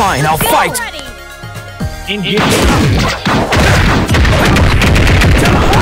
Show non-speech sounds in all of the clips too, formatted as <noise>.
Fine, I'll fight! Not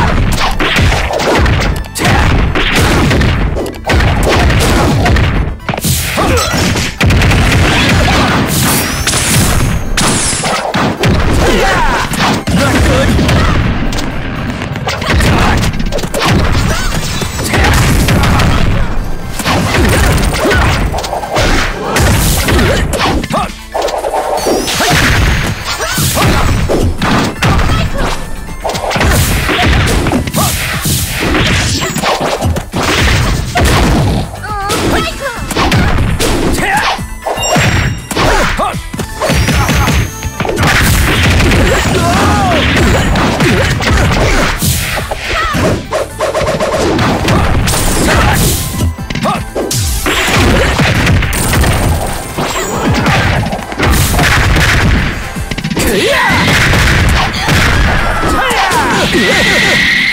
good! <laughs>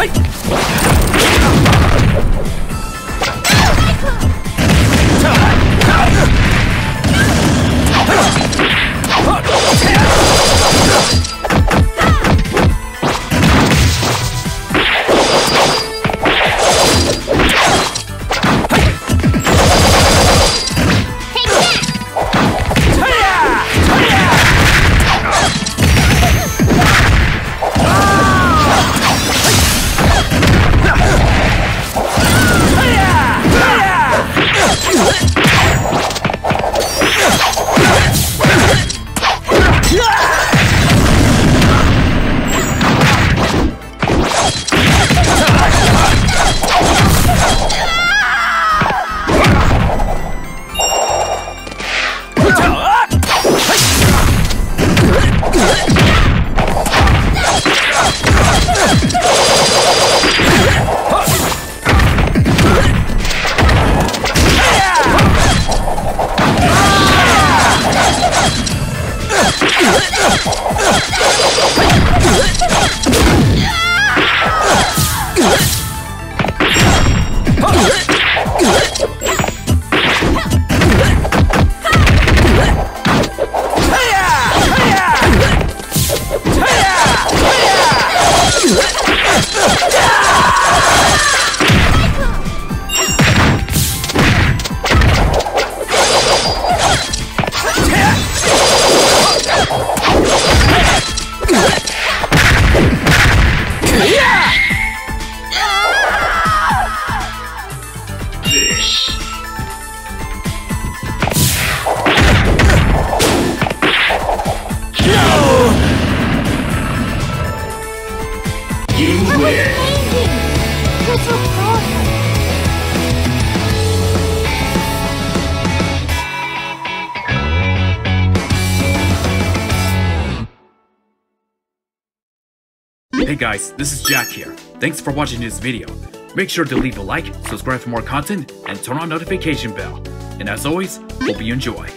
Hey! Good. You that amazing. Hey guys, this is Jack here. Thanks for watching this video. Make sure to leave a like, subscribe for more content, and turn on notification bell. And as always, hope you enjoy.